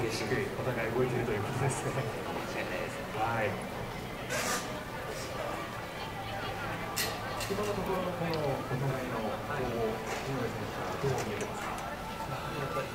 激しくお互い動いているということですね。はい今のところのこのお互いの攻防、井上選手はどう見えてますか。やっぱり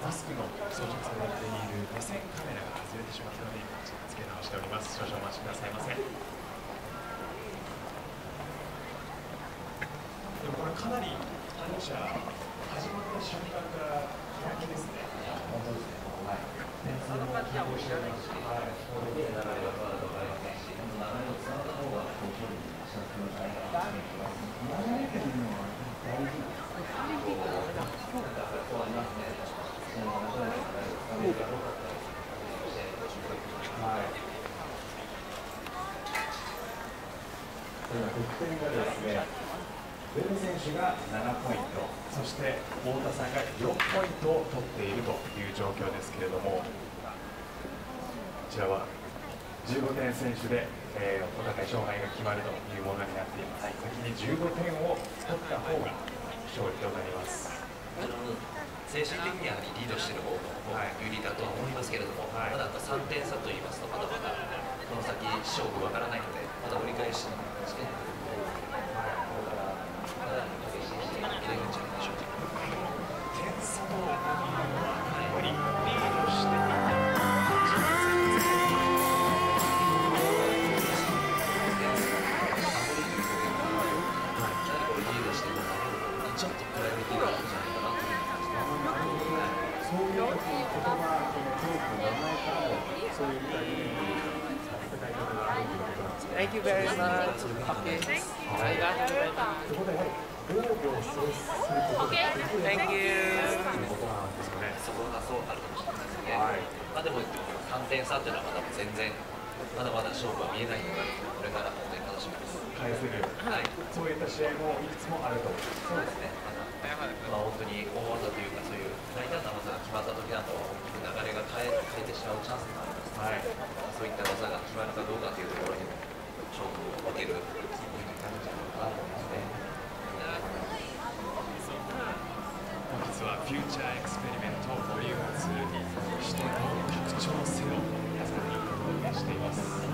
マスクの装着されて。いる目線カメラが外れてしまったので付け直しております少々お待ちくださいませでもこれかなり反射始まった瞬間から開きですね本当ですねはい点数も希望しておりますし、はい、これで流れが変わると分かりませんし、流れをつながった方が、こう、距離に近づくんじゃないかなと思います。流れっていうのは大事なんですかこう、こうありますねその流れを伝えるかどうか。はい、得点がですね、ウェブ選手が7ポイント、そして太田さんが4ポイントを取っているという状況ですけれども、こちらは15点選手で、えー、お互い勝敗が決まるというものになっています。先に15点を取った方が勝利となります。精神的にやはりリードしている方が有利だとは思いますけれども、はい、まだ3点差といいますと、まだまだこの先、勝負わからないので、まだ折り返しして、ここからかなり激しい試合に入れるんじゃないでしょうか。点差というのは、リードしてちょっとプライオリティがあるんじゃないかなと思います。そういう言葉、このトークの名前からも、そういった意味で。Thank you very much. Okay. ありがとうございます。そこで、防御をすることができる Thank you. ということなんですかね。そこがそうあるかもしれないですね。はい。まあでも、3点差っていうのはまだ全然、まだまだ勝負は見えないので、これから本当に楽しみです。返せる、はい、そういった試合もいくつもあると思います。そうですね。まあ、本当に大技というか、そういう大胆な技が決まった時など、大きく流れが変え変えてしまうチャンスもありますので、はい、そういった技が決まるかどうかというところにも、勝負を分けるポイントになるんじゃないかなと思いますね。本日はフューチャーエクスペリメントボリューム2視点の拡張性を皆さんにお届けしています。